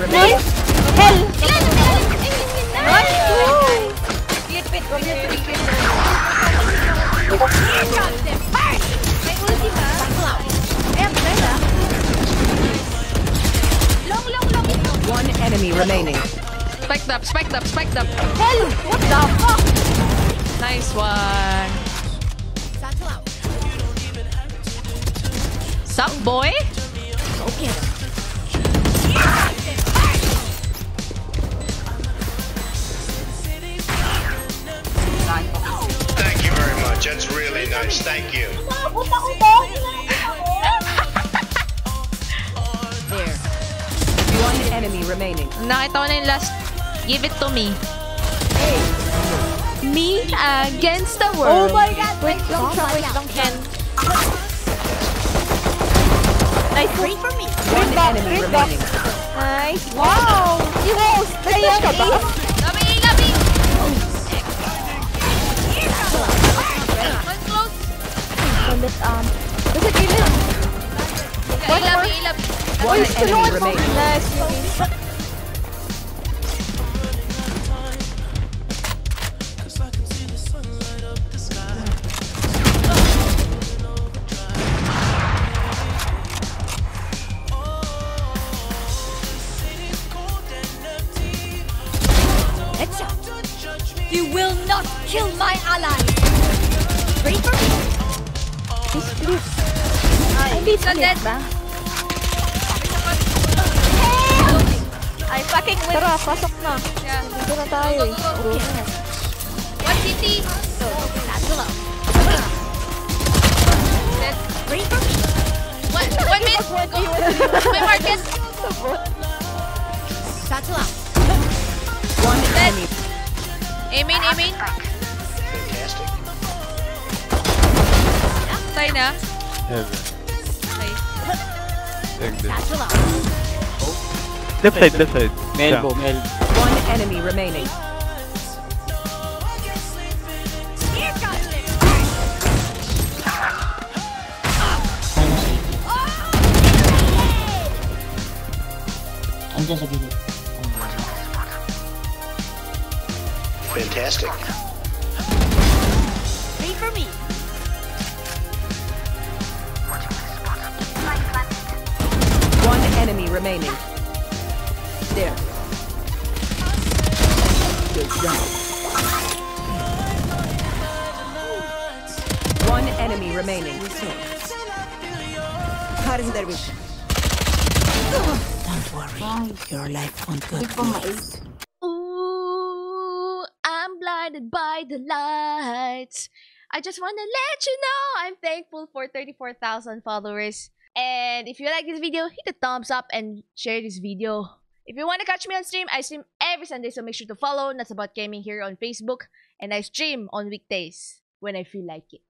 Hell! May ulti. Long, long, long. One enemy remaining. Spiked up, spiked up, spiked up. Hell! What the fuck? Nice one. Sup, boy? Thank much. That's really nice. Thank you. Nakakot ako to! There. One enemy remaining. Nakita ko na yung last. Give it to me. Me against the world. Oh my god! Wait lang siya, wait lang siya. Nice wait for me. One Read enemy remaining. Nice. Wow! Heroes! Kaya ka ba? Ulit, um... Kasi gilid. Ilabi, ilabi. One Uy, enemy tulungan mo. remaining. Nice. You will not kill my ally. Pray for me. Isa split ba? I fucking win. Tara, pasok na. Yeah. Dito na tayo eh. Go, go, go. One city. For me. One, one minute. Go. Market. Satchel out. One enemy. Aiming, aiming. Tayo na. Heaven. Okay. Take this. Satchel out. Left side, left side. Elbow, elbow. One enemy remaining. Here comes it. Andiyan sa gilid. Fantastic. Pray for me. Remaining. There. Good job. One enemy remaining. Cutting their vision. Don't worry. Your life won't go through. Ooh, I'm blinded by the lights. I just want to let you know I'm thankful for 34,000 followers. And if you like this video, hit the thumbs up and share this video. If you want to catch me on stream, I stream every Sunday, so make sure to follow Nuts About Gaming here on Facebook. And I stream on weekdays when I feel like it.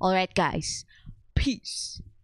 Alright, guys. Peace.